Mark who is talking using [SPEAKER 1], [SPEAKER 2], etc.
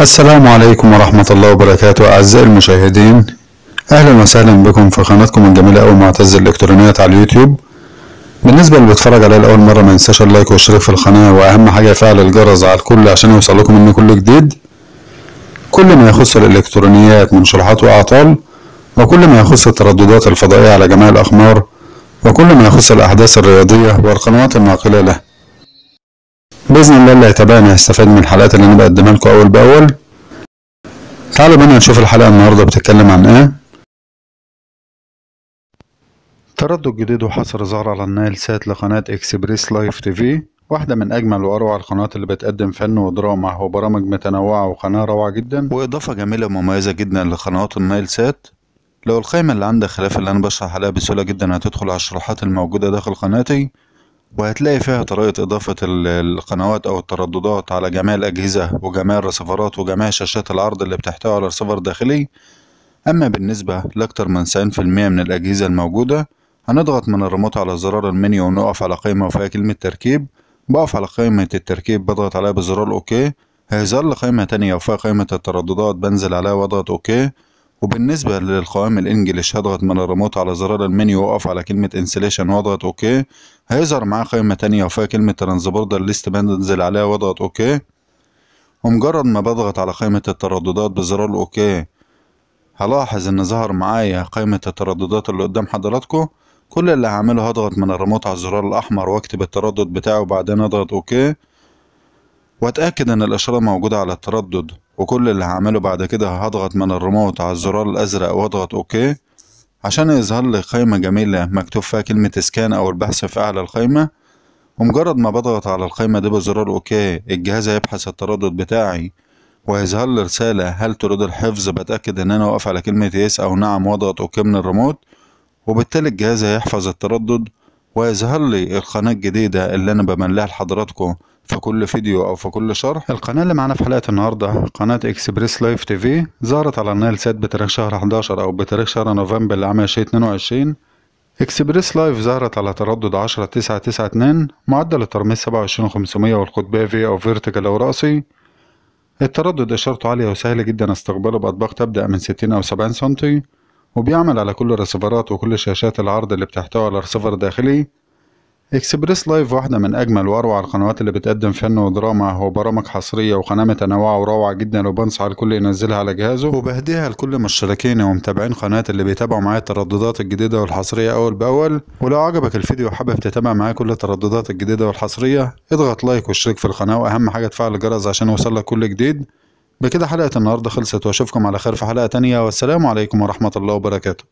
[SPEAKER 1] السلام عليكم ورحمة الله وبركاته أعزائي المشاهدين. أهلا وسهلا بكم في قناتكم الجميلة أو معتز الإلكترونيات على اليوتيوب. بالنسبة اللي بيتفرج عليا لأول مرة ما ينساش اللايك والاشتراك في القناة وأهم حاجة يفعل الجرس على الكل عشان يوصل لكم مني كل جديد. كل ما يخص الإلكترونيات من شروحات وأعطال وكل ما يخص الترددات الفضائية على جميع الأقمار وكل ما يخص الأحداث الرياضية والقنوات الناقلة له. بإذن الله اللي هيتابعني هيستفاد من الحلقات اللي أنا بقدمها لكم أول بأول. تعالوا بينا نشوف الحلقة النهاردة بتتكلم عن إيه. تردد جديد وحصر ظهر على النايل سات لقناة إكسبريس لايف TV واحدة من أجمل وأروع القنوات اللي بتقدم فن ودراما وبرامج متنوعة وقناة روعة جدا. وإضافة جميلة ومميزة جدا لقنوات النايل سات. لو القائمة اللي عندك خلاف اللي أنا بشرح عليها بسهولة جدا هتدخل على الشروحات الموجودة داخل قناتي. وهتلاقي فيها طريقة إضافة ال- القنوات أو الترددات على جميع الأجهزة وجميع الرسيفرات وجميع شاشات العرض اللي بتحتوي على رسيفر داخلي. أما بالنسبة لأكتر من 90% من الأجهزة الموجودة هنضغط من الريموت على زرار المنيو ونقف على قائمة وفيها كلمة تركيب. بقف على قائمة التركيب بضغط عليها بزرار OK. هيظهر لي قائمة تانية وفيها قائمة الترددات بنزل عليها واضغط OK. وبالنسبة للقوائم ال English هضغط من الريموت على زرار المنيو وأقف على كلمة installation واضغط OK. هيظهر معاه قائمة تانية وفيها كلمة transponder list بنزل عليها واضغط okay. ومجرد ما بضغط على قائمة الترددات بزرار okay هلاحظ إن ظهر معايا قائمة الترددات اللي قدام حضراتكم كل اللي هعمله هضغط من الريموت على الزرار الأحمر وأكتب التردد بتاعه وبعدين أضغط okay. وأتأكد إن الإشارة موجودة على التردد وكل اللي هعمله بعد كده هضغط من الريموت على الزرار الأزرق وأضغط okay؟ عشان يظهر لي قائمة جميلة مكتوب فيها كلمة scan أو البحث في أعلى القائمة ومجرد ما بضغط على القائمة دي بزرار okay الجهاز هيبحث التردد بتاعي. وهيظهر لي رسالة هل تريد الحفظ؟ بتأكد إن أنا واقف على كلمة yes أو نعم وأضغط okay من الريموت وبالتالي الجهاز هيحفظ التردد ويظهر لي القناة الجديدة اللي أنا بنزلها لحضراتكم في كل فيديو أو في كل شرح. القناة اللي معانا في حلقة النهاردة قناة Express Live TV ظهرت على النايل سات بتاريخ شهر 11 أو بتاريخ شهر نوفمبر لعام 2022 Express Live ظهرت على تردد 10992 معدل الترميز 27500 والقطبية V أو vertical أو رأسي. التردد إشارته عالية وسهل جدا استقباله بأطباق تبدأ من 60 أو 70 سنتي. وبيعمل على كل ال receivers وكل شاشات العرض اللي بتحتوي على رسيفر داخلي. Express Live واحدة من أجمل وأروع القنوات اللي بتقدم فن ودراما وبرامج حصرية وقناة متنوعة وروعة جدا وبنصح الكل ينزلها على جهازه. وبهديها لكل مشتركين ومتابعين قناة اللي بيتابعوا معايا الترددات الجديدة والحصرية أول بأول. ولو عجبك الفيديو وحابب تتابع معايا كل الترددات الجديدة والحصرية اضغط like واشترك في القناة. وأهم حاجة تفعل الجرس عشان يوصلك كل جديد. بكده حلقة النهاردة خلصت وأشوفكم على خير في حلقة تانية والسلام عليكم ورحمة الله وبركاته.